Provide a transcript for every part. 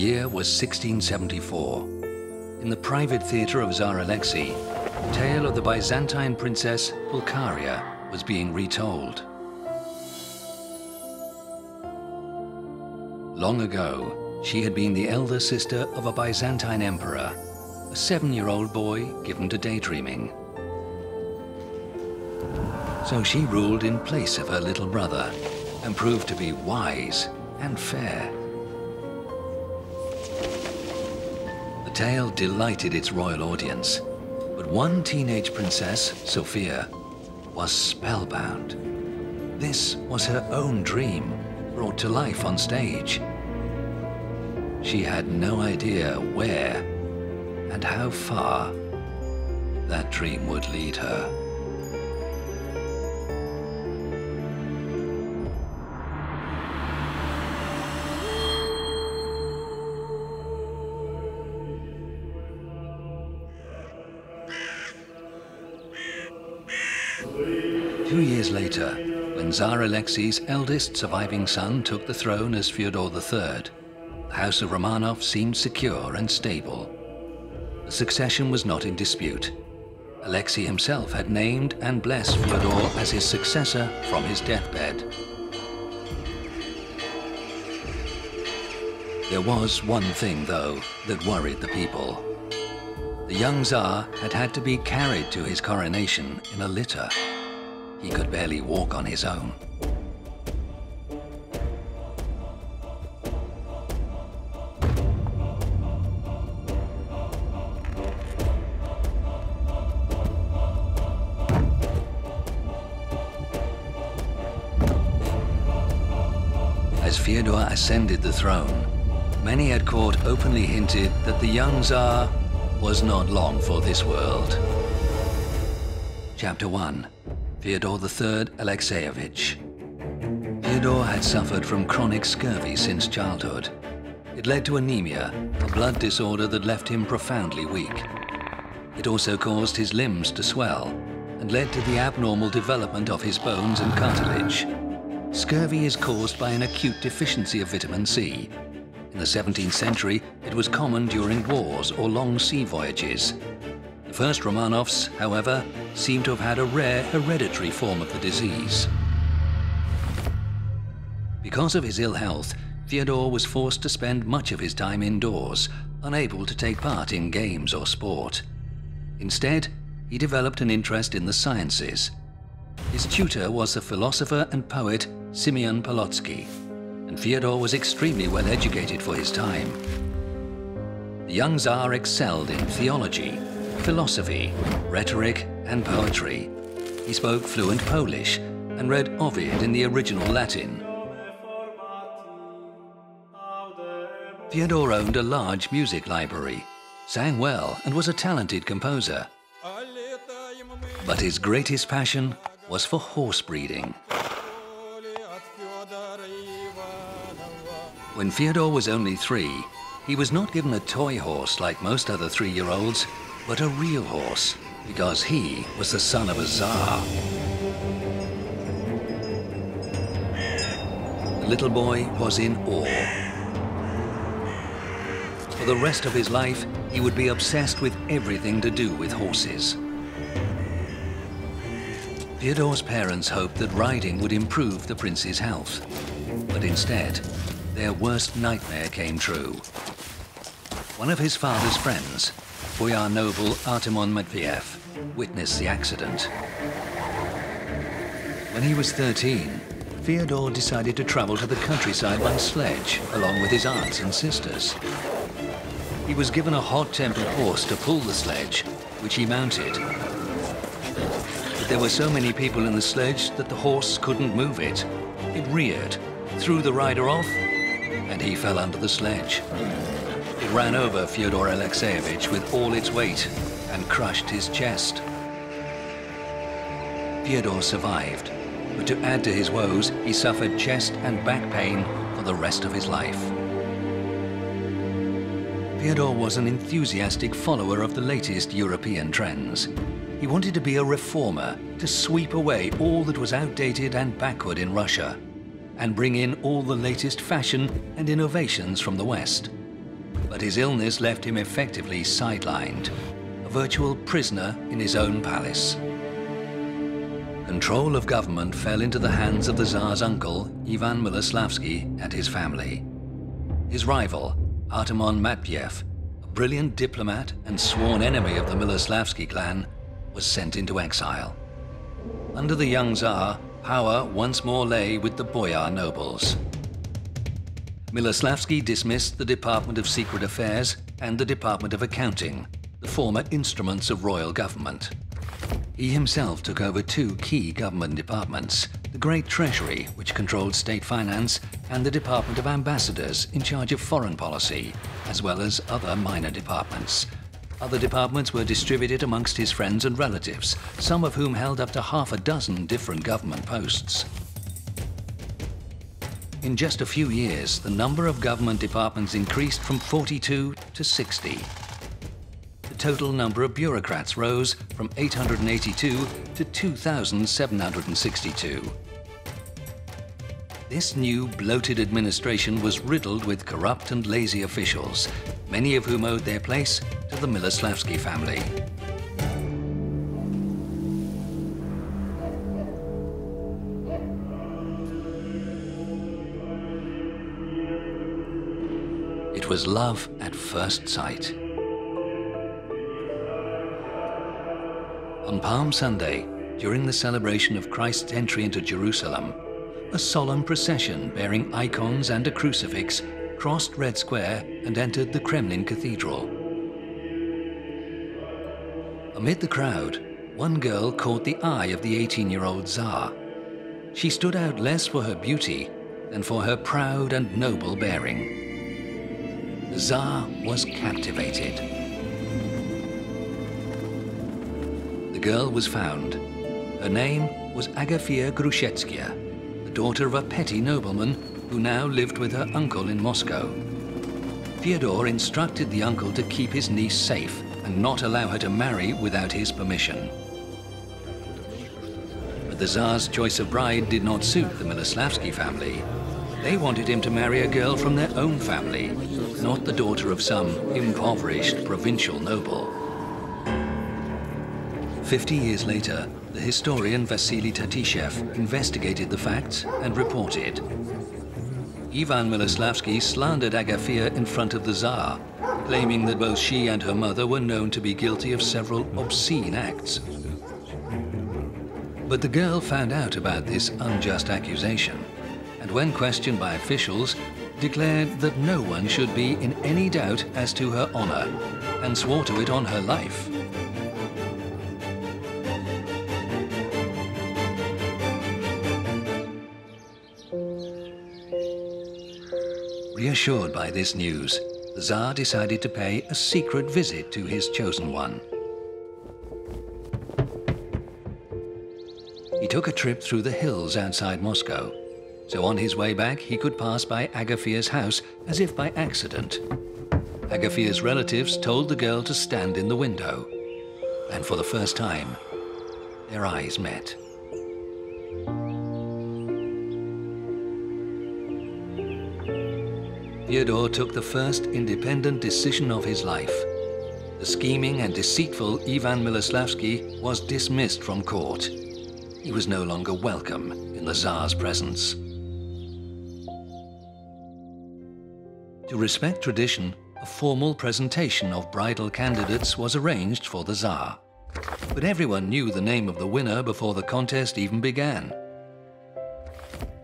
year was 1674. In the private theatre of Tsar Alexei, tale of the Byzantine princess Pulcheria was being retold. Long ago, she had been the elder sister of a Byzantine emperor, a seven-year-old boy given to daydreaming. So she ruled in place of her little brother and proved to be wise and fair. Tale delighted its royal audience, but one teenage princess, Sophia, was spellbound. This was her own dream, brought to life on stage. She had no idea where and how far that dream would lead her. Tsar Alexei's eldest surviving son took the throne as Fyodor III, the House of Romanov seemed secure and stable. The succession was not in dispute. Alexei himself had named and blessed Fyodor as his successor from his deathbed. There was one thing, though, that worried the people. The young Tsar had had to be carried to his coronation in a litter. He could barely walk on his own. As Fyodor ascended the throne, many had court openly hinted that the young Tsar was not long for this world. Chapter 1 Fyodor III Alexeyevich. Fyodor had suffered from chronic scurvy since childhood. It led to anemia, a blood disorder that left him profoundly weak. It also caused his limbs to swell and led to the abnormal development of his bones and cartilage. Scurvy is caused by an acute deficiency of vitamin C. In the 17th century, it was common during wars or long sea voyages, the first Romanovs, however, seem to have had a rare hereditary form of the disease. Because of his ill health, Fyodor was forced to spend much of his time indoors, unable to take part in games or sport. Instead, he developed an interest in the sciences. His tutor was the philosopher and poet Simeon Polotsky, and Fyodor was extremely well educated for his time. The young Tsar excelled in theology, philosophy, rhetoric, and poetry. He spoke fluent Polish and read Ovid in the original Latin. Fyodor owned a large music library, sang well, and was a talented composer. But his greatest passion was for horse breeding. When Fyodor was only three, he was not given a toy horse like most other three-year-olds, but a real horse, because he was the son of a Tsar. The little boy was in awe. For the rest of his life, he would be obsessed with everything to do with horses. Theodore's parents hoped that riding would improve the prince's health, but instead, their worst nightmare came true. One of his father's friends, Boyar noble Artemon Matveyev witnessed the accident. When he was 13, Fyodor decided to travel to the countryside by sledge, along with his aunts and sisters. He was given a hot-tempered horse to pull the sledge, which he mounted. But there were so many people in the sledge that the horse couldn't move it. It reared, threw the rider off, and he fell under the sledge. It ran over Fyodor Alexeyevich with all its weight and crushed his chest. Fyodor survived, but to add to his woes, he suffered chest and back pain for the rest of his life. Fyodor was an enthusiastic follower of the latest European trends. He wanted to be a reformer, to sweep away all that was outdated and backward in Russia, and bring in all the latest fashion and innovations from the West. But his illness left him effectively sidelined, a virtual prisoner in his own palace. Control of government fell into the hands of the Tsar's uncle, Ivan Miloslavsky, and his family. His rival, Artemon Matveyev, a brilliant diplomat and sworn enemy of the Miloslavsky clan, was sent into exile. Under the young Tsar, power once more lay with the boyar nobles. Miloslavsky dismissed the Department of Secret Affairs and the Department of Accounting, the former instruments of royal government. He himself took over two key government departments, the Great Treasury, which controlled state finance, and the Department of Ambassadors, in charge of foreign policy, as well as other minor departments. Other departments were distributed amongst his friends and relatives, some of whom held up to half a dozen different government posts. In just a few years, the number of government departments increased from 42 to 60 The total number of bureaucrats rose from 882 to 2,762. This new bloated administration was riddled with corrupt and lazy officials, many of whom owed their place to the Miloslavsky family. Was love at first sight. On Palm Sunday, during the celebration of Christ's entry into Jerusalem, a solemn procession bearing icons and a crucifix crossed Red Square and entered the Kremlin Cathedral. Amid the crowd, one girl caught the eye of the 18-year-old Tsar. She stood out less for her beauty than for her proud and noble bearing. The Tsar was captivated. the girl was found. Her name was Agafia Grushetskaya, the daughter of a petty nobleman who now lived with her uncle in Moscow. Fyodor instructed the uncle to keep his niece safe and not allow her to marry without his permission. But the Tsar's choice of bride did not suit the Miloslavsky family. They wanted him to marry a girl from their own family, not the daughter of some impoverished provincial noble. Fifty years later, the historian Vasily Tatishev investigated the facts and reported. Ivan Miloslavsky slandered Agafia in front of the Tsar, claiming that both she and her mother were known to be guilty of several obscene acts. But the girl found out about this unjust accusation, and when questioned by officials, declared that no one should be in any doubt as to her honor, and swore to it on her life. Reassured by this news, the Tsar decided to pay a secret visit to his chosen one. He took a trip through the hills outside Moscow, so on his way back he could pass by Agafia's house as if by accident. Agafia's relatives told the girl to stand in the window, and for the first time, their eyes met. Fyodor took the first independent decision of his life. The scheming and deceitful Ivan Miloslavsky was dismissed from court. He was no longer welcome in the Tsar's presence. To respect tradition, a formal presentation of bridal candidates was arranged for the Tsar. But everyone knew the name of the winner before the contest even began.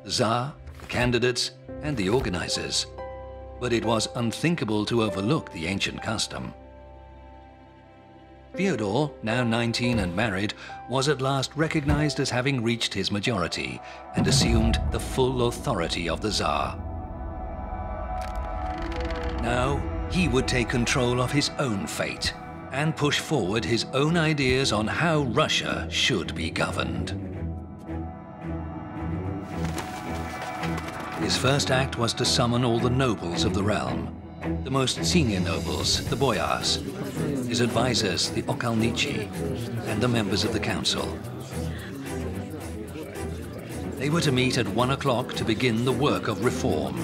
The Tsar, the candidates, and the organizers but it was unthinkable to overlook the ancient custom. Fyodor, now 19 and married, was at last recognized as having reached his majority and assumed the full authority of the Tsar. Now, he would take control of his own fate and push forward his own ideas on how Russia should be governed. His first act was to summon all the nobles of the realm, the most senior nobles, the boyars, his advisors, the okolnichi, and the members of the council. They were to meet at one o'clock to begin the work of reform,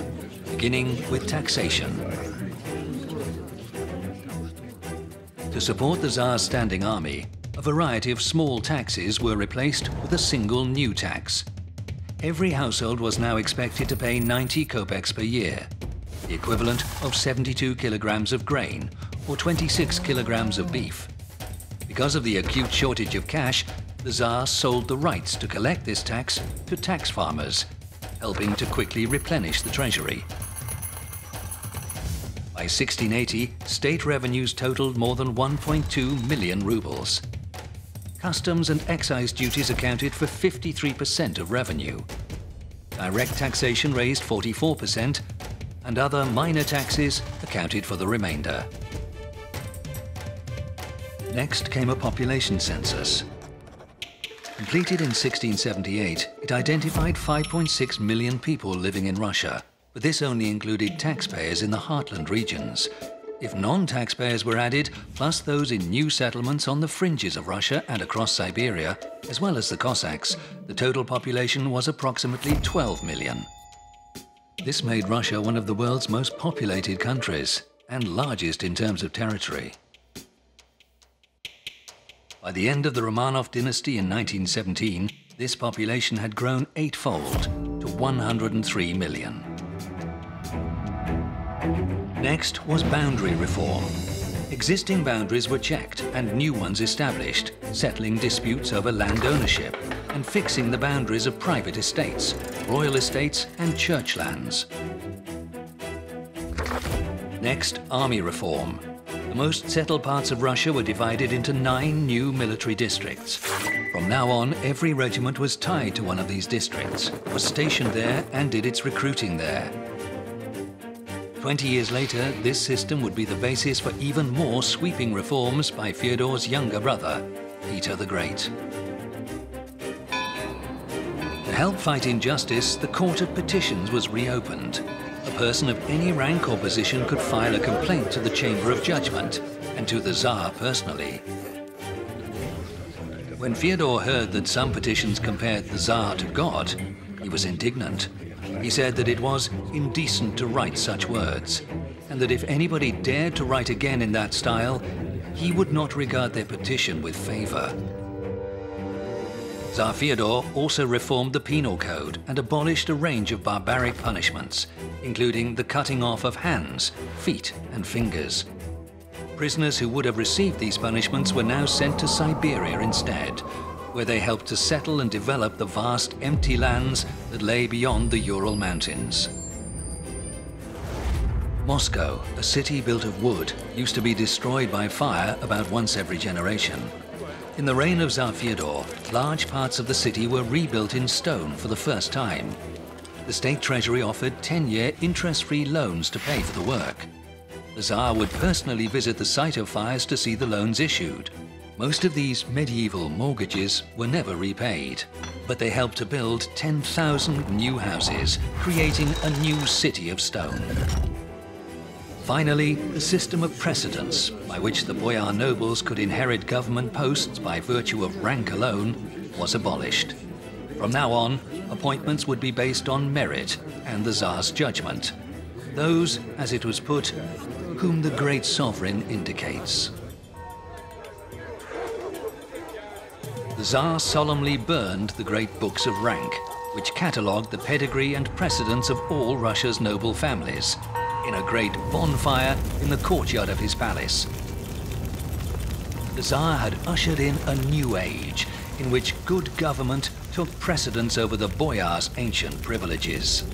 beginning with taxation. To support the Tsar's standing army, a variety of small taxes were replaced with a single new tax. Every household was now expected to pay 90 kopecks per year, the equivalent of 72 kilograms of grain or 26 kilograms of beef. Because of the acute shortage of cash, the Tsar sold the rights to collect this tax to tax farmers, helping to quickly replenish the treasury. By 1680, state revenues totaled more than 1.2 million rubles. Customs and excise duties accounted for 53% of revenue. Direct taxation raised 44%, and other minor taxes accounted for the remainder. Next came a population census. Completed in 1678, it identified 5.6 million people living in Russia, but this only included taxpayers in the heartland regions. If non-taxpayers were added, plus those in new settlements on the fringes of Russia and across Siberia, as well as the Cossacks, the total population was approximately 12 million. This made Russia one of the world's most populated countries and largest in terms of territory. By the end of the Romanov dynasty in 1917, this population had grown eightfold to 103 million. Next was boundary reform. Existing boundaries were checked and new ones established, settling disputes over land ownership and fixing the boundaries of private estates, royal estates and church lands. Next, army reform. The most settled parts of Russia were divided into nine new military districts. From now on, every regiment was tied to one of these districts, was stationed there and did its recruiting there. Twenty years later, this system would be the basis for even more sweeping reforms by Fyodor's younger brother, Peter the Great. To help fight injustice, the Court of Petitions was reopened, a person of any rank or position could file a complaint to the Chamber of Judgment and to the Tsar personally. When Fyodor heard that some petitions compared the Tsar to God, he was indignant. He said that it was indecent to write such words, and that if anybody dared to write again in that style, he would not regard their petition with favor. Tsar Fyodor also reformed the penal code and abolished a range of barbaric punishments, including the cutting off of hands, feet and fingers. Prisoners who would have received these punishments were now sent to Siberia instead, where they helped to settle and develop the vast empty lands that lay beyond the Ural Mountains. Moscow, a city built of wood, used to be destroyed by fire about once every generation. In the reign of Tsar Fyodor, large parts of the city were rebuilt in stone for the first time. The state treasury offered 10-year interest-free loans to pay for the work. The Tsar would personally visit the site of fires to see the loans issued. Most of these medieval mortgages were never repaid, but they helped to build 10,000 new houses, creating a new city of stone. Finally, the system of precedence, by which the boyar nobles could inherit government posts by virtue of rank alone, was abolished. From now on, appointments would be based on merit and the Tsar's judgment. Those, as it was put, whom the great sovereign indicates. The Tsar solemnly burned the great books of rank, which catalogued the pedigree and precedence of all Russia's noble families, in a great bonfire in the courtyard of his palace. The Tsar had ushered in a new age in which good government took precedence over the boyar's ancient privileges.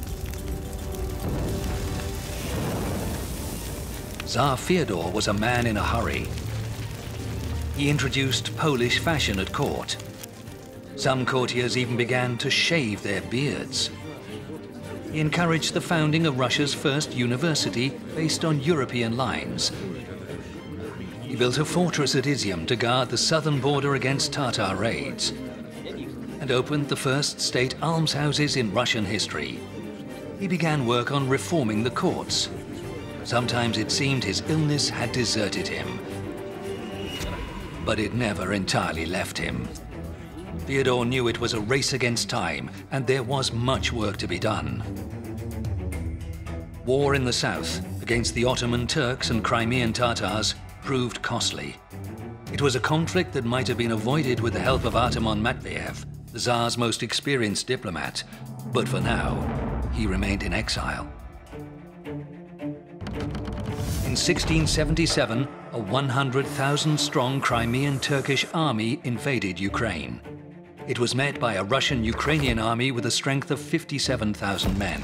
Tsar Fyodor was a man in a hurry. He introduced Polish fashion at court. Some courtiers even began to shave their beards. He encouraged the founding of Russia's first university based on European lines. He built a fortress at Izium to guard the southern border against Tatar raids and opened the first state almshouses in Russian history. He began work on reforming the courts. Sometimes it seemed his illness had deserted him. But it never entirely left him. Theodore knew it was a race against time, and there was much work to be done. War in the south against the Ottoman Turks and Crimean Tatars proved costly. It was a conflict that might have been avoided with the help of Artemon Matveyev, the Tsar's most experienced diplomat, but for now, he remained in exile. In 1677, a 100,000 strong Crimean Turkish army invaded Ukraine. It was met by a Russian Ukrainian army with a strength of 57,000 men.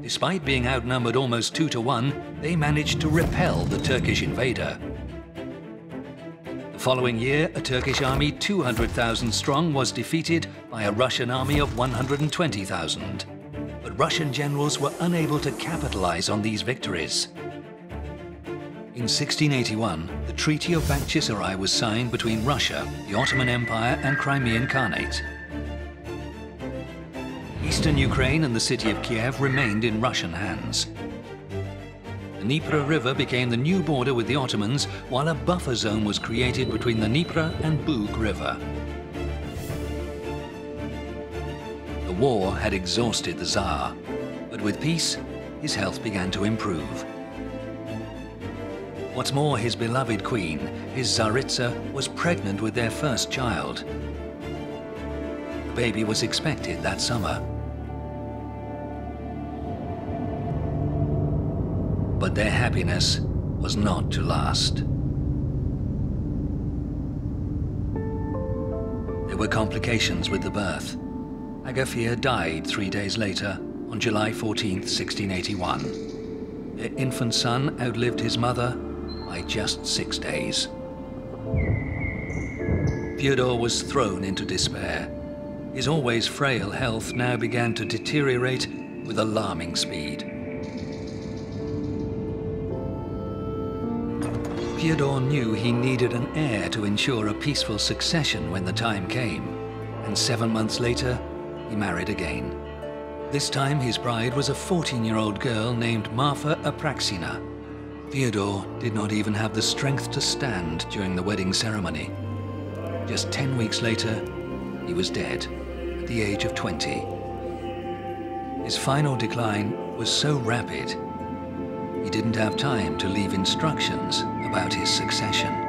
Despite being outnumbered almost two to one, they managed to repel the Turkish invader. The following year, a Turkish army 200,000 strong was defeated by a Russian army of 120,000. But Russian generals were unable to capitalize on these victories. In 1681, the Treaty of Bakhchisarai was signed between Russia, the Ottoman Empire and Crimean Khanate. Eastern Ukraine and the city of Kiev remained in Russian hands. The Dnieper River became the new border with the Ottomans, while a buffer zone was created between the Dnieper and Bug River. The war had exhausted the Tsar, but with peace, his health began to improve. What's more, his beloved queen, his Tsaritsa, was pregnant with their first child. The baby was expected that summer. But their happiness was not to last. There were complications with the birth. Agafia died three days later, on July 14, 1681. Their infant son outlived his mother by just six days. Fyodor was thrown into despair. His always frail health now began to deteriorate with alarming speed. Fyodor knew he needed an heir to ensure a peaceful succession when the time came, and seven months later, he married again. This time his bride was a 14-year-old girl named Marfa Apraxina. Fyodor did not even have the strength to stand during the wedding ceremony. Just 10 weeks later, he was dead at the age of 20. His final decline was so rapid, he didn't have time to leave instructions about his succession.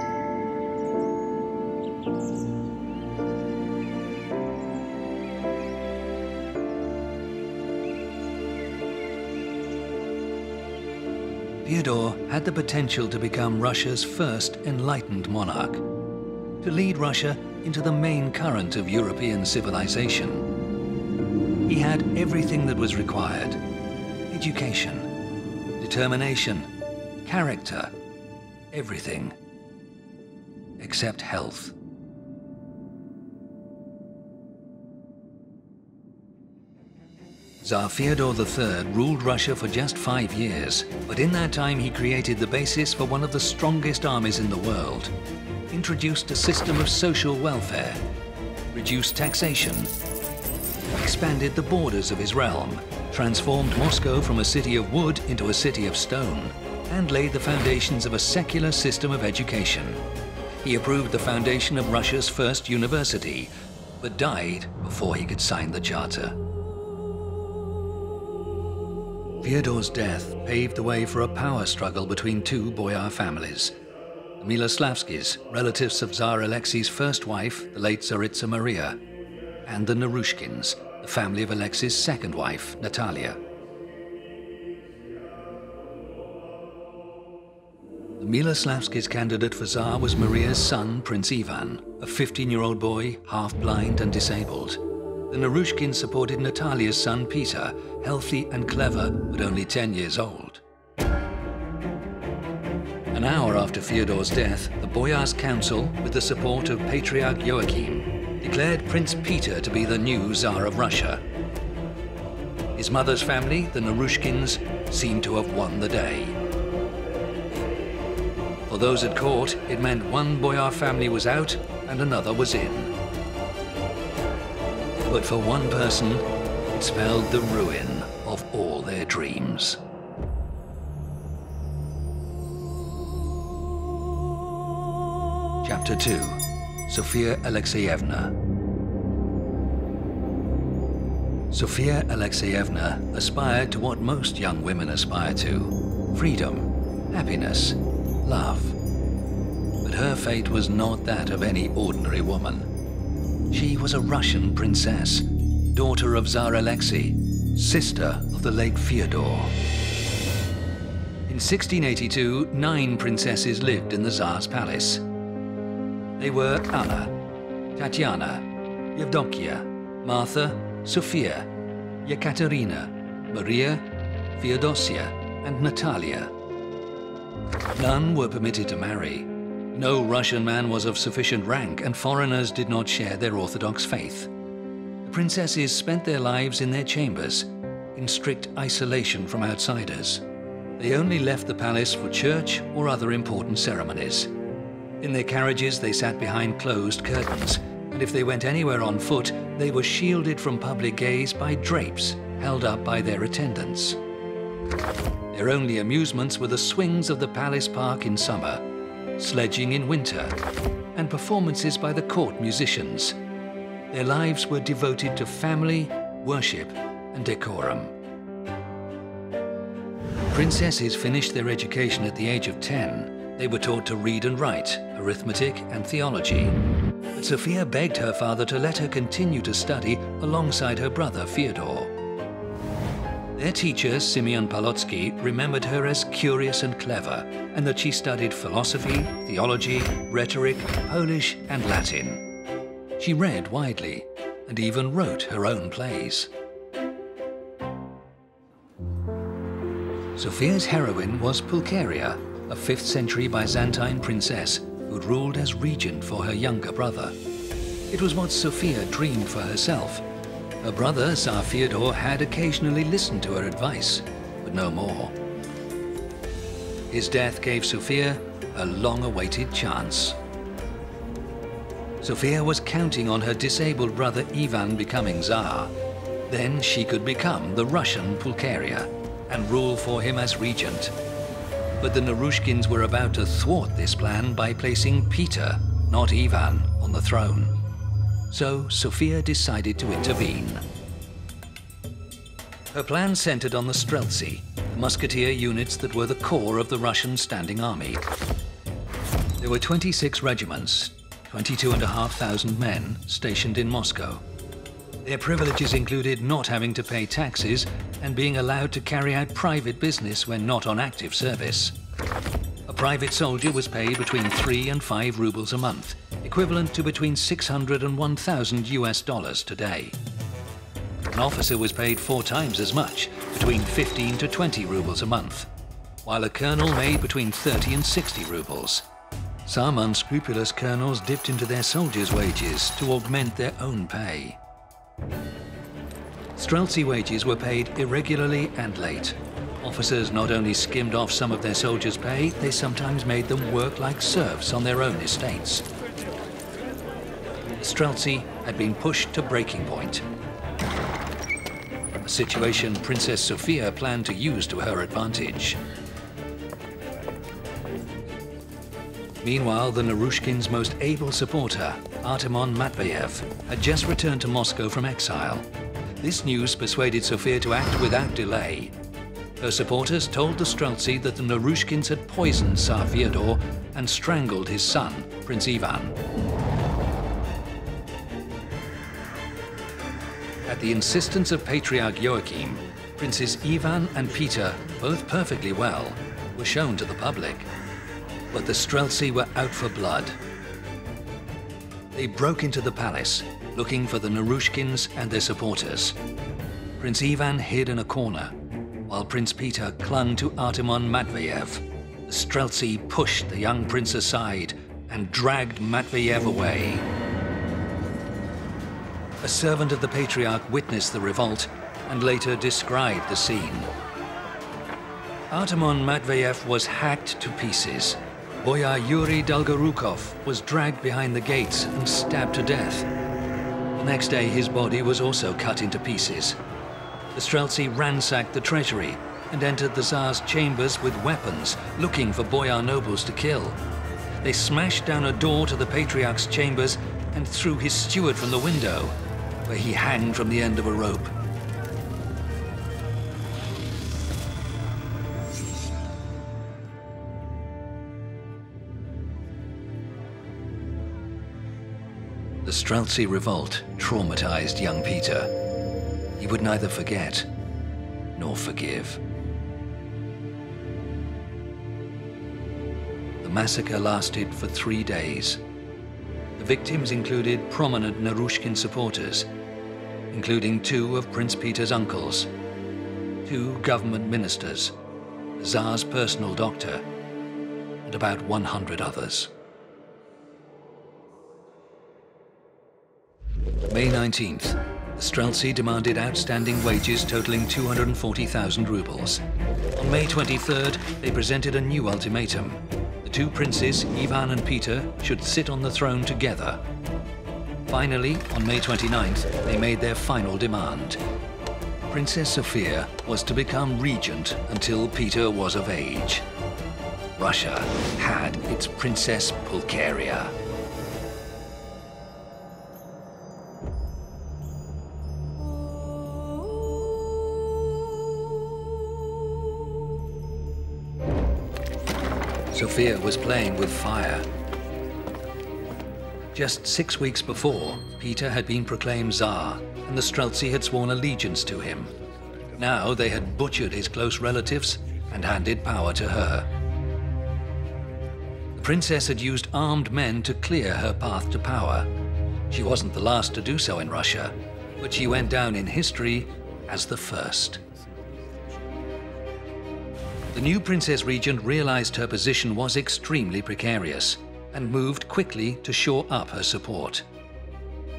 Fyodor had the potential to become Russia's first enlightened monarch, to lead Russia into the main current of European civilization. He had everything that was required. Education, determination, character, everything. Except health. Tsar Fyodor III ruled Russia for just five years, but in that time he created the basis for one of the strongest armies in the world, introduced a system of social welfare, reduced taxation, expanded the borders of his realm, transformed Moscow from a city of wood into a city of stone, and laid the foundations of a secular system of education. He approved the foundation of Russia's first university, but died before he could sign the charter. Fyodor's death paved the way for a power struggle between two boyar families. The Miloslavskis, relatives of Tsar Alexei's first wife, the late Tsaritsa Maria, and the Naryshkins, the family of Alexei's second wife, Natalia. The Miloslavskis' candidate for Tsar was Maria's son, Prince Ivan, a 15-year-old boy, half-blind and disabled. The Naryshkins supported Natalia's son Peter, healthy and clever, but only 10 years old. An hour after Fyodor's death, the Boyars' Council, with the support of Patriarch Joachim, declared Prince Peter to be the new Tsar of Russia. His mother's family, the Naryshkins, seemed to have won the day. For those at court, it meant one Boyar family was out and another was in. But for one person, it spelled the ruin of all their dreams. Chapter 2 Sofia Alexeyevna Sofia Alexeyevna aspired to what most young women aspire to freedom, happiness, love But her fate was not that of any ordinary woman. She was a Russian princess, daughter of Tsar Alexei, sister of the late Fyodor. In 1682, nine princesses lived in the Tsar's palace. They were Anna, Tatiana, Yevdokia, Martha, Sophia, Yekaterina, Maria, Theodosia, and Natalia. None were permitted to marry. No Russian man was of sufficient rank, and foreigners did not share their Orthodox faith. The princesses spent their lives in their chambers, in strict isolation from outsiders. They only left the palace for church or other important ceremonies. In their carriages, they sat behind closed curtains, and if they went anywhere on foot, they were shielded from public gaze by drapes held up by their attendants. Their only amusements were the swings of the palace park in summer, sledging in winter, and performances by the court musicians. Their lives were devoted to family, worship, and decorum. Princesses finished their education at the age of 10. They were taught to read and write, arithmetic and theology. But Sophia begged her father to let her continue to study alongside her brother Fyodor. Their teacher, Simeon Polotsky, remembered her as curious and clever, and that she studied philosophy, theology, rhetoric, Polish, and Latin. She read widely, and even wrote her own plays. Sophia's heroine was Pulcheria, a 5th century Byzantine princess who'd ruled as regent for her younger brother. It was what Sophia dreamed for herself. Her brother, Tsar Fyodor, had occasionally listened to her advice, but no more. His death gave Sophia a long-awaited chance. Sophia was counting on her disabled brother Ivan becoming Tsar. Then she could become the Russian Pulcheria and rule for him as regent. But the Naryshkins were about to thwart this plan by placing Peter, not Ivan, on the throne. So Sophia decided to intervene. Her plan centered on the Streltsy, musketeer units that were the core of the Russian standing army. There were 26 regiments, 22,500 men stationed in Moscow. Their privileges included not having to pay taxes and being allowed to carry out private business when not on active service. A private soldier was paid between 3 and 5 rubles a month, equivalent to between 600 and 1,000 US dollars today. An officer was paid four times as much, between 15 to 20 rubles a month, while a colonel made between 30 and 60 rubles. Some unscrupulous colonels dipped into their soldiers' wages to augment their own pay. Streltsy wages were paid irregularly and late. Officers not only skimmed off some of their soldiers' pay, they sometimes made them work like serfs on their own estates. Streltsy had been pushed to breaking point. A situation Princess Sophia planned to use to her advantage. Meanwhile, the Naryshkins' most able supporter, Artemon Matveyev, had just returned to Moscow from exile. This news persuaded Sophia to act without delay. Her supporters told the Streltsy that the Naryshkins had poisoned Tsar Fyodor and strangled his son, Prince Ivan. At the insistence of Patriarch Joachim, Princes Ivan and Peter, both perfectly well, were shown to the public. But the Streltsy were out for blood. They broke into the palace looking for the Naryshkins and their supporters. Prince Ivan hid in a corner, while Prince Peter clung to Artemon Matveyev. The Streltsy pushed the young prince aside and dragged Matveyev away. A servant of the Patriarch witnessed the revolt and later described the scene. Artemon Matveyev was hacked to pieces. Boyar Yuri Dolgorukov was dragged behind the gates and stabbed to death. The next day, his body was also cut into pieces. The Streltsy ransacked the treasury and entered the Tsar's chambers with weapons, looking for boyar nobles to kill. They smashed down a door to the Patriarch's chambers and threw his steward from the window, where he hanged from the end of a rope. The Streltsy revolt traumatized young Peter. He would neither forget nor forgive. The massacre lasted for three days. The victims included prominent Naryshkin supporters, including two of Prince Peter's uncles, two government ministers, Tsar's personal doctor, and about 100 others. May 19th, the Streltsy demanded outstanding wages totaling 240,000 rubles. On May 23rd, they presented a new ultimatum. The two princes, Ivan and Peter, should sit on the throne together. Finally, on May 29th, they made their final demand. Princess Sophia was to become regent until Peter was of age. Russia had its Princess Pulcheria. Sophia was playing with fire. Just six weeks before, Peter had been proclaimed Tsar, and the Streltsy had sworn allegiance to him. Now they had butchered his close relatives and handed power to her. The princess had used armed men to clear her path to power. She wasn't the last to do so in Russia, but she went down in history as the first. The new Princess Regent realized her position was extremely precarious and moved quickly to shore up her support.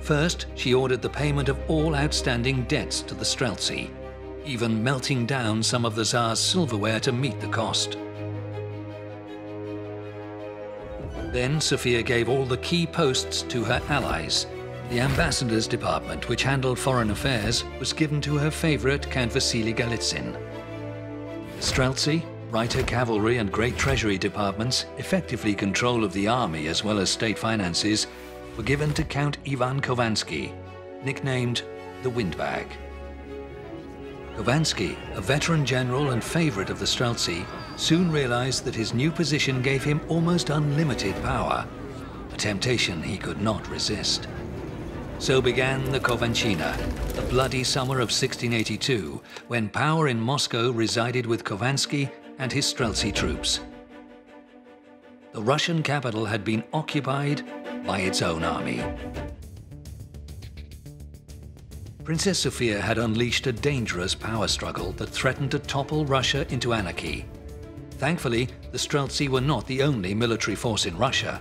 First, she ordered the payment of all outstanding debts to the Streltsy, even melting down some of the Tsar's silverware to meet the cost. Then Sophia gave all the key posts to her allies. The ambassador's department, which handled foreign affairs, was given to her favorite Count Vasily Golitsyn. Streltsy, Reiter Cavalry and Great Treasury departments, effectively control of the army as well as state finances, were given to Count Ivan Khovansky, nicknamed the Windbag. Khovansky, a veteran general and favorite of the Streltsy, soon realized that his new position gave him almost unlimited power, a temptation he could not resist. So began the Khovanshchina, the bloody summer of 1682, when power in Moscow resided with Khovansky and his Streltsy troops. The Russian capital had been occupied by its own army. Princess Sophia had unleashed a dangerous power struggle that threatened to topple Russia into anarchy. Thankfully, the Streltsy were not the only military force in Russia.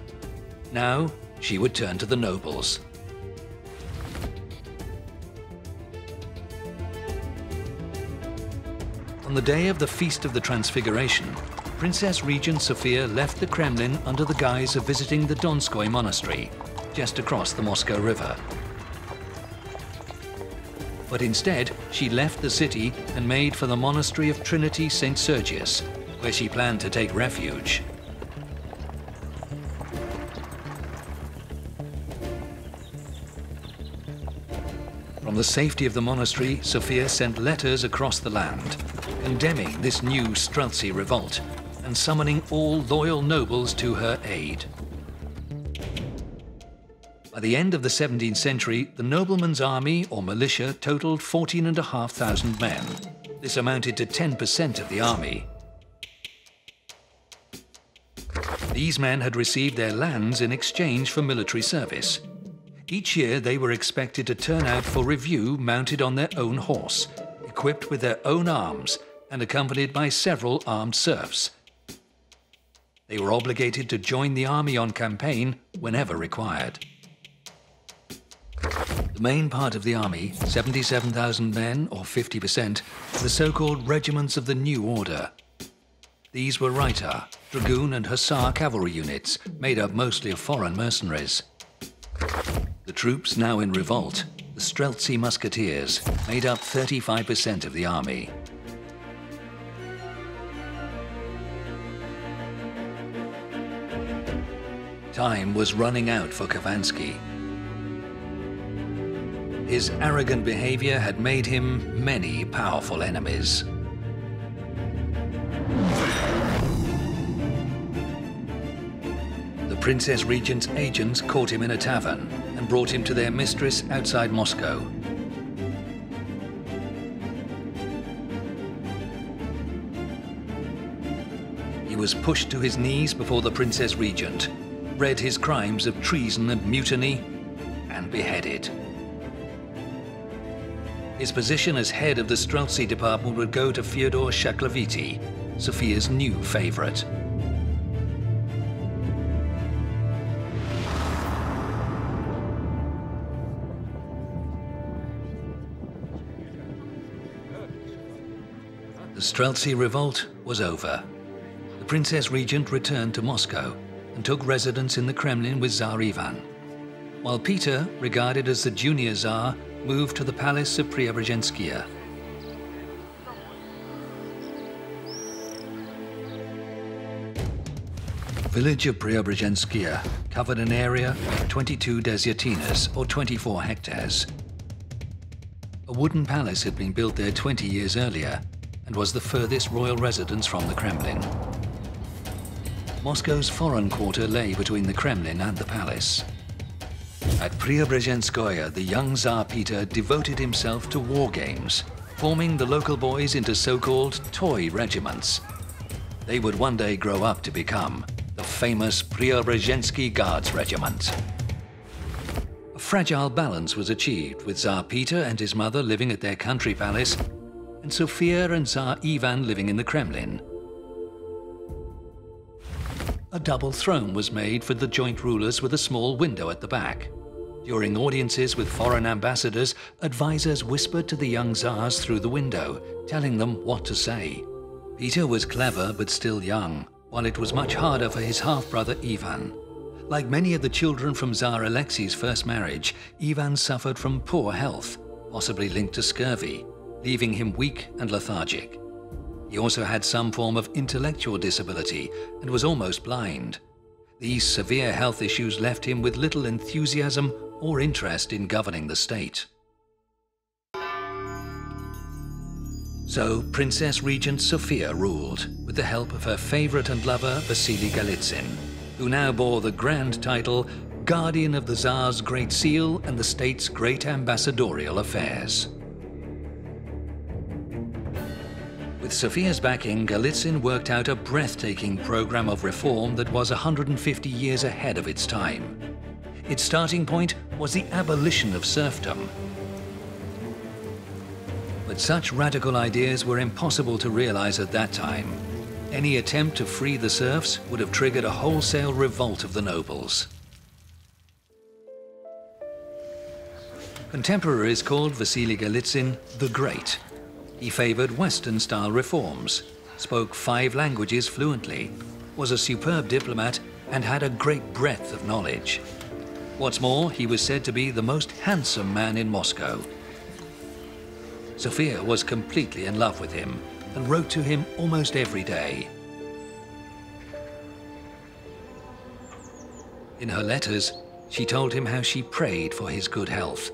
Now, she would turn to the nobles. On the day of the Feast of the Transfiguration, Princess Regent Sophia left the Kremlin under the guise of visiting the Donskoy Monastery, just across the Moscow River. But instead, she left the city and made for the monastery of Trinity St. Sergius, where she planned to take refuge. From the safety of the monastery, Sophia sent letters across the land, condemning this new Streltsy revolt and summoning all loyal nobles to her aid. By the end of the 17th century, the nobleman's army or militia totaled 14,500 men. This amounted to 10% of the army. These men had received their lands in exchange for military service. Each year they were expected to turn out for review mounted on their own horse, equipped with their own arms and accompanied by several armed serfs. They were obligated to join the army on campaign whenever required. The main part of the army, 77,000 men, or 50%, were the so-called regiments of the New Order. These were Reiter, Dragoon and Hussar cavalry units, made up mostly of foreign mercenaries. The troops now in revolt, the Streltsy Musketeers, made up 35% of the army. Time was running out for Khovansky. His arrogant behavior had made him many powerful enemies. The Princess Regent's agents caught him in a tavern and brought him to their mistress outside Moscow. He was pushed to his knees before the Princess Regent, read his crimes of treason and mutiny, and beheaded. His position as head of the Streltsy department would go to Fyodor Shaklovity, Sofia's new favorite. The Streltsy revolt was over. The Princess Regent returned to Moscow and took residence in the Kremlin with Tsar Ivan, while Peter, regarded as the junior Tsar, moved to the palace of Preobrazhenskoye. village of Preobrazhenskoye covered an area of 22 desiatinas, or 24 hectares. A wooden palace had been built there 20 years earlier, and was the furthest royal residence from the Kremlin. Moscow's foreign quarter lay between the Kremlin and the palace. At Preobrazhenskoye, the young Tsar Peter devoted himself to war games, forming the local boys into so-called toy regiments. They would one day grow up to become the famous Preobrazhensky Guards Regiment. A fragile balance was achieved with Tsar Peter and his mother living at their country palace and Sofia and Tsar Ivan living in the Kremlin. A double throne was made for the joint rulers with a small window at the back. During audiences with foreign ambassadors, advisors whispered to the young Tsars through the window, telling them what to say. Peter was clever but still young, while it was much harder for his half-brother Ivan. Like many of the children from Tsar Alexei's first marriage, Ivan suffered from poor health, possibly linked to scurvy leaving him weak and lethargic. He also had some form of intellectual disability and was almost blind. These severe health issues left him with little enthusiasm or interest in governing the state. So Princess Regent Sofia ruled, with the help of her favorite and lover Vasily Golitsyn, who now bore the grand title Guardian of the Tsar's Great Seal and the state's great ambassadorial affairs. With Sofia's backing, Golitsyn worked out a breathtaking program of reform that was 150 years ahead of its time. Its starting point was the abolition of serfdom. But such radical ideas were impossible to realize at that time. Any attempt to free the serfs would have triggered a wholesale revolt of the nobles. Contemporaries called Vasily Golitsyn the Great, he favored Western-style reforms, spoke five languages fluently, was a superb diplomat, and had a great breadth of knowledge. What's more, he was said to be the most handsome man in Moscow. Sophia was completely in love with him and wrote to him almost every day. In her letters, she told him how she prayed for his good health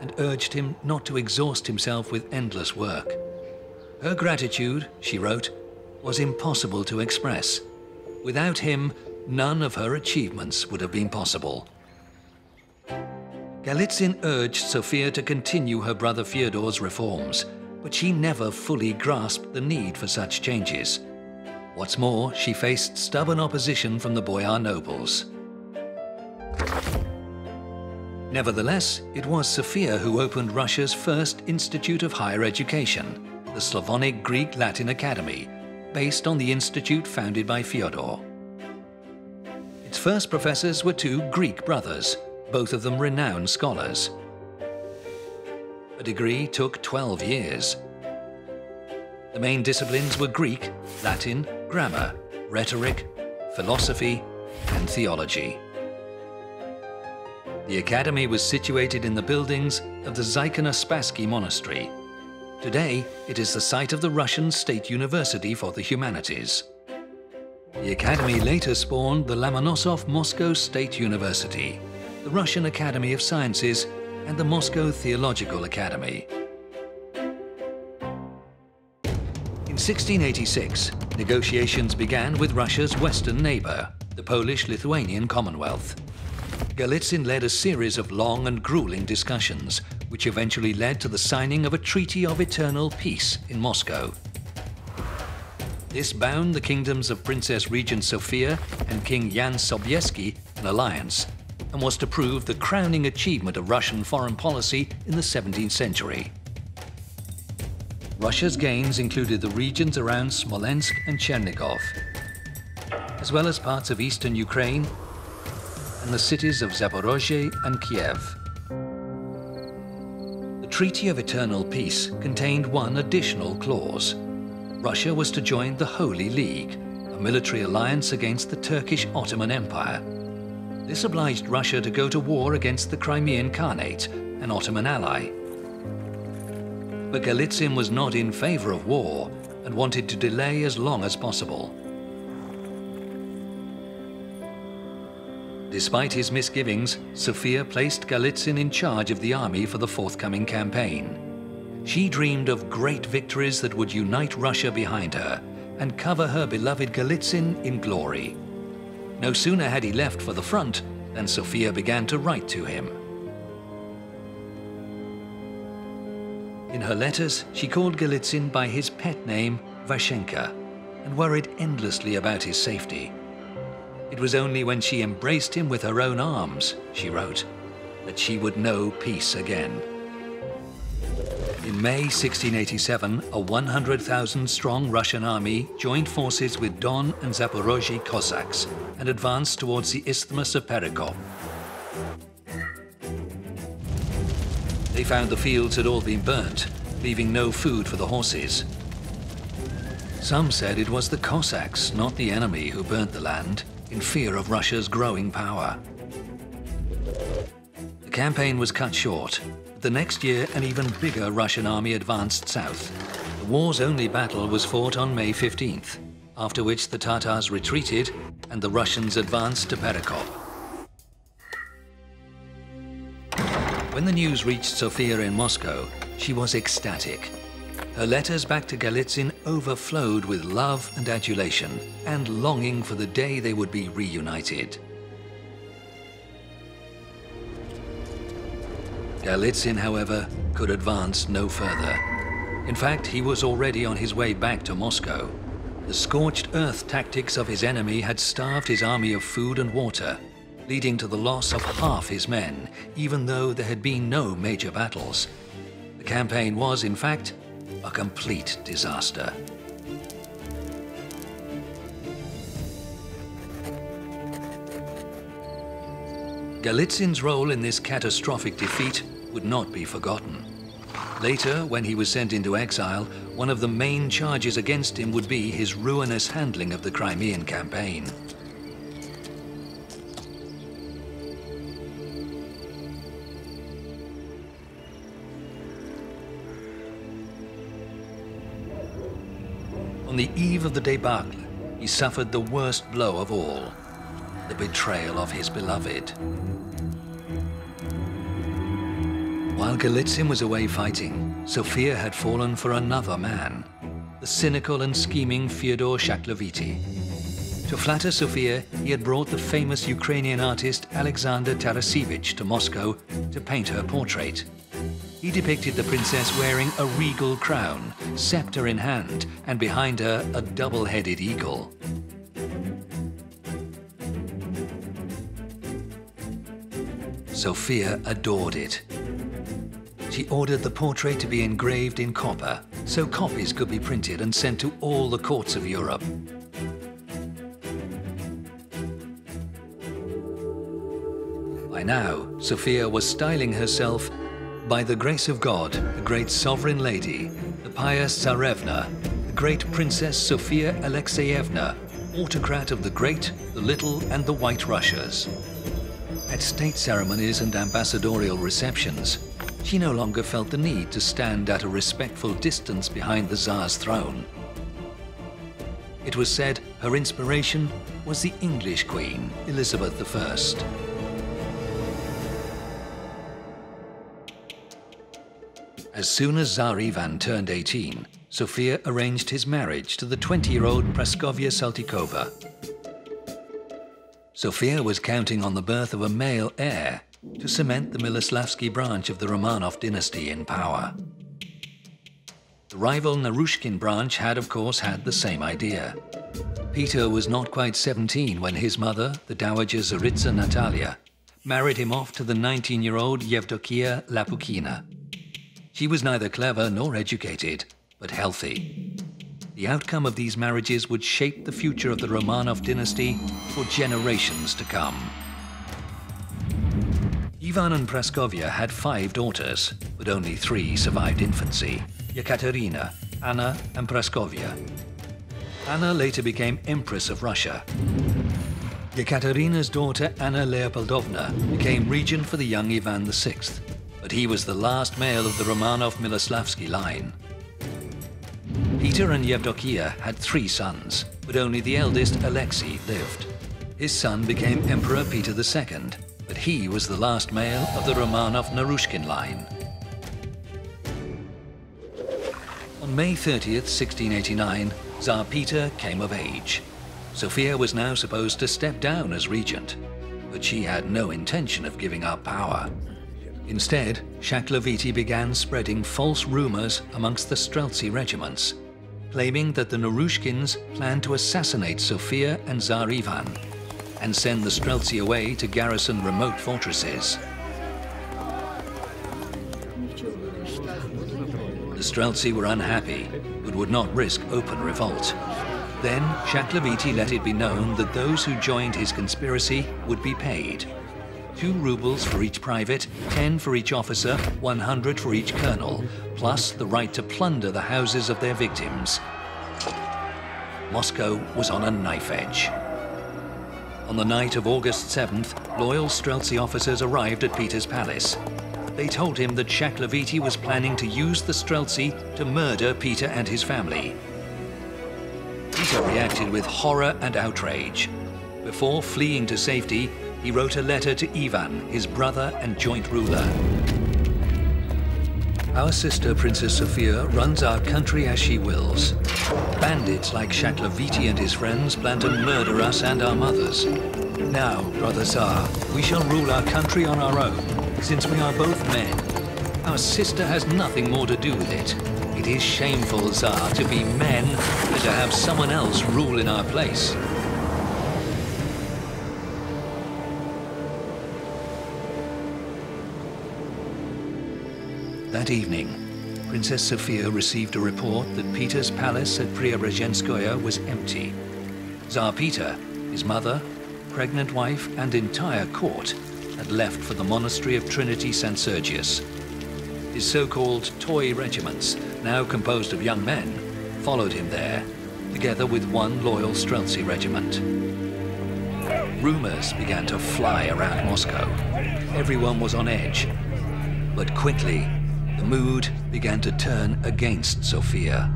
and urged him not to exhaust himself with endless work. Her gratitude, she wrote, was impossible to express. Without him, none of her achievements would have been possible. Galitzin urged Sofia to continue her brother Fyodor's reforms, but she never fully grasped the need for such changes. What's more, she faced stubborn opposition from the boyar nobles. Nevertheless, it was Sofia who opened Russia's first institute of higher education, the Slavonic Greek Latin Academy, based on the institute founded by Fyodor. Its first professors were two Greek brothers, both of them renowned scholars. A degree took 12 years. The main disciplines were Greek, Latin, grammar, rhetoric, philosophy, and theology. The academy was situated in the buildings of the Zaikonospassky Monastery. Today, it is the site of the Russian State University for the Humanities. The academy later spawned the Lomonosov Moscow State University, the Russian Academy of Sciences, and the Moscow Theological Academy. In 1686, negotiations began with Russia's western neighbor, the Polish-Lithuanian Commonwealth. Galitzin led a series of long and grueling discussions, which eventually led to the signing of a Treaty of Eternal Peace in Moscow. This bound the kingdoms of Princess Regent Sophia and King Jan Sobieski in alliance, and was to prove the crowning achievement of Russian foreign policy in the 17th century. Russia's gains included the regions around Smolensk and Chernigov, as well as parts of eastern Ukraine and the cities of Zaporozhye and Kiev. The Treaty of Eternal Peace contained one additional clause. Russia was to join the Holy League, a military alliance against the Turkish Ottoman Empire. This obliged Russia to go to war against the Crimean Khanate, an Ottoman ally. But Galitzin was not in favor of war and wanted to delay as long as possible. Despite his misgivings, Sophia placed Galitzin in charge of the army for the forthcoming campaign. She dreamed of great victories that would unite Russia behind her and cover her beloved Galitzin in glory. No sooner had he left for the front than Sophia began to write to him. In her letters, she called Galitzin by his pet name, Vashenka, and worried endlessly about his safety. It was only when she embraced him with her own arms, she wrote, that she would know peace again. In May 1687, a 100,000 strong Russian army joined forces with Don and Zaporozhye Cossacks and advanced towards the Isthmus of Perekop. They found the fields had all been burnt, leaving no food for the horses. Some said it was the Cossacks, not the enemy, who burnt the land, in fear of Russia's growing power. The campaign was cut short. The next year, an even bigger Russian army advanced south. The war's only battle was fought on May 15th, after which the Tatars retreated and the Russians advanced to Perekop. When the news reached Sophia in Moscow, she was ecstatic. Her letters back to Galitzin overflowed with love and adulation, and longing for the day they would be reunited. Galitzin, however, could advance no further. In fact, he was already on his way back to Moscow. The scorched earth tactics of his enemy had starved his army of food and water, leading to the loss of half his men, even though there had been no major battles. The campaign was, in fact, a complete disaster. Galitzin's role in this catastrophic defeat would not be forgotten. Later, when he was sent into exile, one of the main charges against him would be his ruinous handling of the Crimean campaign. The eve of the debacle, he suffered the worst blow of all, the betrayal of his beloved. While Galitzin was away fighting, Sophia had fallen for another man, the cynical and scheming Fyodor Shaklovity. To flatter Sophia, he had brought the famous Ukrainian artist Alexander Tarasevich to Moscow to paint her portrait. He depicted the princess wearing a regal crown, scepter in hand, and behind her a double-headed eagle. Sophia adored it. She ordered the portrait to be engraved in copper, so copies could be printed and sent to all the courts of Europe. By now, Sophia was styling herself by the grace of God, the great sovereign lady, the pious Tsarevna, the great Princess Sophia Alexeyevna, autocrat of the Great, the Little, and the White Russias. At state ceremonies and ambassadorial receptions, she no longer felt the need to stand at a respectful distance behind the Tsar's throne. It was said her inspiration was the English Queen, Elizabeth I. As soon as Tsar Ivan turned 18, Sophia arranged his marriage to the 20-year-old Praskovia Saltykova. Sophia was counting on the birth of a male heir to cement the Miloslavsky branch of the Romanov dynasty in power. The rival Naryshkin branch had, of course, had the same idea. Peter was not quite 17 when his mother, the Dowager Tsaritsa Natalia, married him off to the 19 year old Yevdokia Lopukhina. She was neither clever nor educated, but healthy. The outcome of these marriages would shape the future of the Romanov dynasty for generations to come. Ivan and Praskovia had five daughters, but only three survived infancy Yekaterina, Anna, and Praskovia. Anna later became Empress of Russia. Yekaterina's daughter Anna Leopoldovna became regent for the young Ivan VI, but he was the last male of the Romanov-Miloslavsky line. Peter and Yevdokia had three sons, but only the eldest, Alexei, lived. His son became Emperor Peter II, but he was the last male of the Romanov-Naryshkin line. On May 30th, 1689, Tsar Peter came of age. Sophia was now supposed to step down as regent, but she had no intention of giving up power. Instead, Shaklovity began spreading false rumors amongst the Streltsy regiments, claiming that the Naryshkins planned to assassinate Sophia and Tsar Ivan and send the Streltsy away to garrison remote fortresses. The Streltsy were unhappy, but would not risk open revolt. Then Shaklovity let it be known that those who joined his conspiracy would be paid. Two rubles for each private, ten for each officer, 100 for each colonel, plus the right to plunder the houses of their victims. Moscow was on a knife edge. On the night of August 7th, loyal Streltsy officers arrived at Peter's palace. They told him that Shaklovity was planning to use the Streltsy to murder Peter and his family. Peter reacted with horror and outrage. Before fleeing to safety, he wrote a letter to Ivan, his brother and joint ruler. Our sister, Princess Sophia, runs our country as she wills. Bandits like Shaklovity and his friends plan to murder us and our mothers. Now, Brother Tsar, we shall rule our country on our own, since we are both men. Our sister has nothing more to do with it. It is shameful, Tsar, to be men and to have someone else rule in our place. That evening, Princess Sophia received a report that Peter's palace at Preobrazhenskoye was empty. Tsar Peter, his mother, pregnant wife, and entire court had left for the monastery of Trinity St. Sergius. His so-called toy regiments now composed of young men, followed him there, together with one loyal Streltsy regiment. Rumors began to fly around Moscow. Everyone was on edge. But quickly, the mood began to turn against Sophia.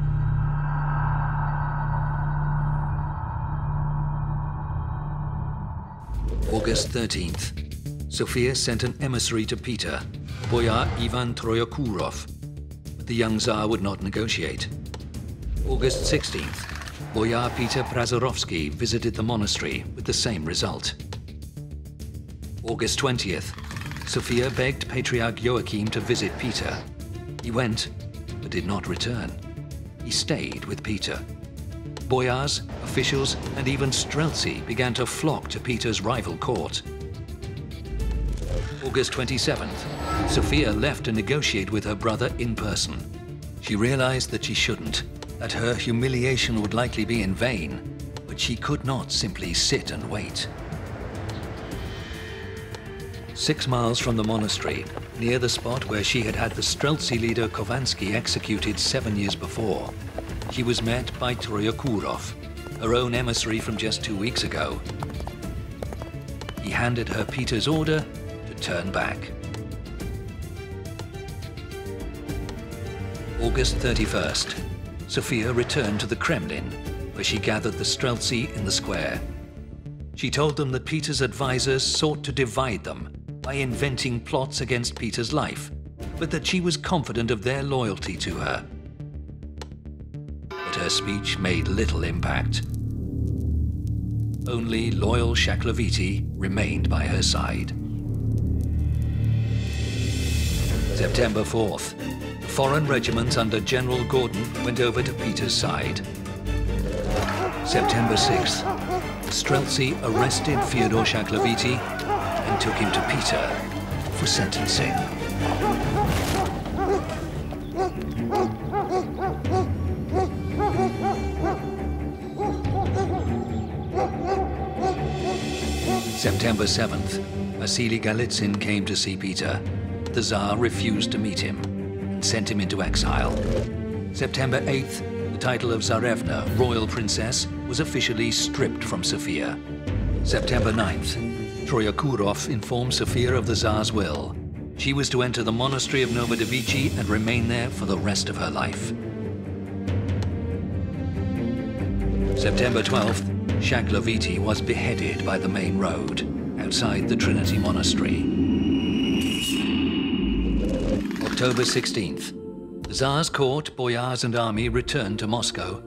August 13th, Sophia sent an emissary to Peter, Boyar Ivan Troyekurov, the young Tsar would not negotiate. August 16th, Boyar Peter Prozorovsky visited the monastery with the same result. August 20th, Sophia begged Patriarch Joachim to visit Peter. He went, but did not return. He stayed with Peter. Boyars, officials, and even Streltsy began to flock to Peter's rival court. August 27th, Sophia left to negotiate with her brother in person. She realized that she shouldn't, that her humiliation would likely be in vain, but she could not simply sit and wait. Six miles from the monastery, near the spot where she had had the Streltsy leader Khovansky executed seven years before, she was met by Troyekurov, her own emissary from just two weeks ago. He handed her Peter's order to turn back. August 31st, Sophia returned to the Kremlin, where she gathered the Streltsy in the square. She told them that Peter's advisors sought to divide them by inventing plots against Peter's life, but that she was confident of their loyalty to her. But her speech made little impact. only loyal Shaklovity remained by her side. September 4th, the foreign regiments under General Gordon went over to Peter's side. September 6th, Streltsy arrested Fyodor Shaklovity took him to Peter for sentencing. September 7th, Vasily Golitsyn came to see Peter. The Tsar refused to meet him and sent him into exile. September 8th, the title of Tsarevna, Royal Princess, was officially stripped from Sofia. September 9th, Troyekurovs informed Sofia of the Tsar's will. She was to enter the monastery of Novodevichy and remain there for the rest of her life. September 12th, Shaklovity was beheaded by the main road outside the Trinity Monastery. October 16th. The Tsar's court, boyars and army returned to Moscow,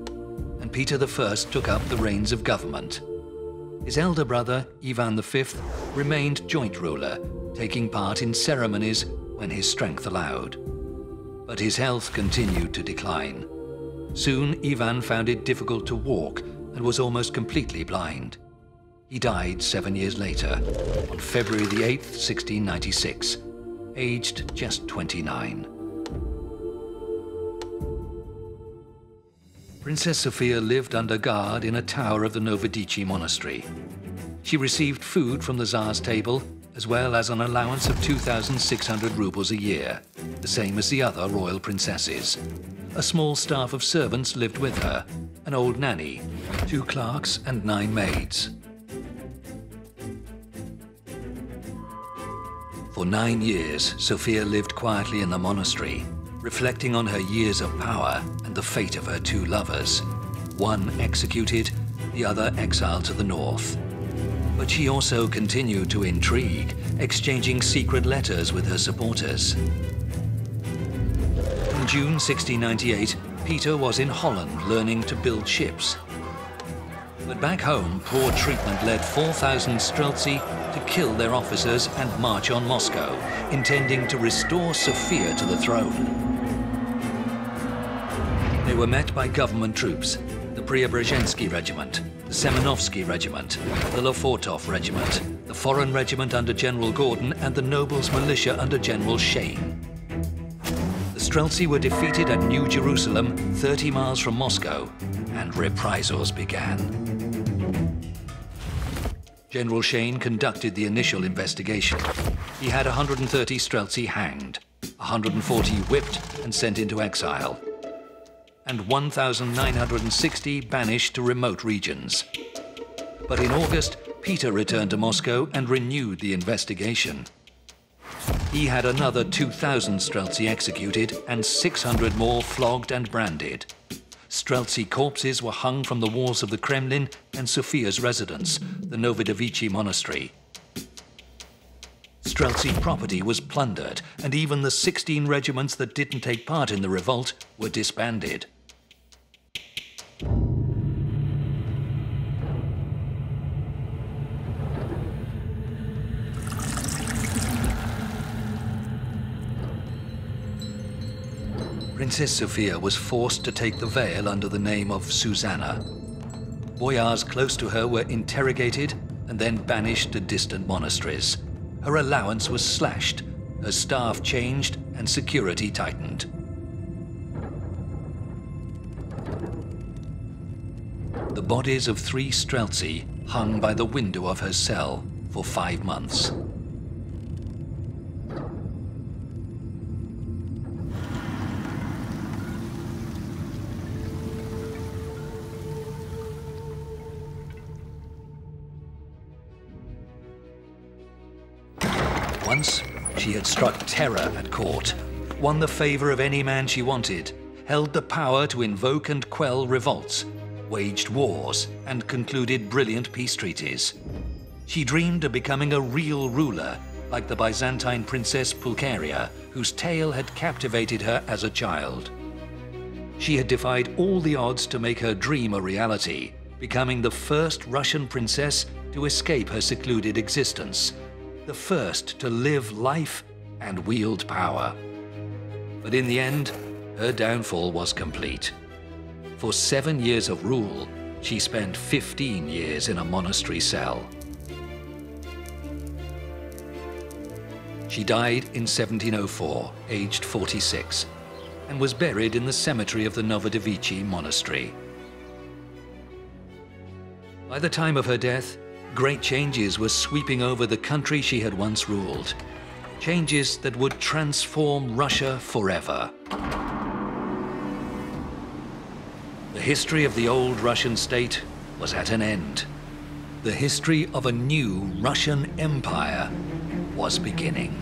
and Peter I took up the reins of government. His elder brother, Ivan V, remained joint ruler, taking part in ceremonies when his strength allowed. But his health continued to decline. Soon, Ivan found it difficult to walk and was almost completely blind. He died seven years later, on February the 8th, 1696, aged just 29. Princess Sophia lived under guard in a tower of the Novodevichy monastery. She received food from the Tsar's table, as well as an allowance of 2,600 rubles a year, the same as the other royal princesses. A small staff of servants lived with her, an old nanny, two clerks and nine maids. For nine years, Sophia lived quietly in the monastery, reflecting on her years of power and the fate of her two lovers, one executed, the other exiled to the north. But she also continued to intrigue, exchanging secret letters with her supporters. In June 1698, Peter was in Holland learning to build ships. But back home, poor treatment led 4,000 Streltsy to kill their officers and march on Moscow, intending to restore Sofia to the throne. They were met by government troops, the Preobrazhensky Regiment, the Semenovsky Regiment, the Lefortov Regiment, the Foreign Regiment under General Gordon, and the Nobles Militia under General Shein. The Streltsy were defeated at New Jerusalem, 30 miles from Moscow, and reprisals began. General Shein conducted the initial investigation. He had 130 Streltsy hanged, 140 whipped and sent into exile, and 1,960 banished to remote regions. But in August, Peter returned to Moscow and renewed the investigation. He had another 2,000 Streltsy executed and 600 more flogged and branded. Streltsy corpses were hung from the walls of the Kremlin and Sofia's residence, the Novodevichy monastery. Streltsy property was plundered, and even the 16 regiments that didn't take part in the revolt were disbanded. Princess Sophia was forced to take the veil under the name of Susanna. Boyars close to her were interrogated and then banished to distant monasteries. Her allowance was slashed, her staff changed, and security tightened. The bodies of three Streltsy hung by the window of her cell for five months. Once, she had struck terror at court, won the favor of any man she wanted, held the power to invoke and quell revolts, waged wars, and concluded brilliant peace treaties. She dreamed of becoming a real ruler, like the Byzantine princess Pulcheria, whose tale had captivated her as a child. She had defied all the odds to make her dream a reality, becoming the first Russian princess to escape her secluded existence, the first to live life and wield power. But in the end, her downfall was complete. For seven years of rule, she spent 15 years in a monastery cell. She died in 1704, aged 46, and was buried in the cemetery of the Novodevichy monastery. By the time of her death, great changes were sweeping over the country she had once ruled. Changes that would transform Russia forever. The history of the old Russian state was at an end. The history of a new Russian empire was beginning.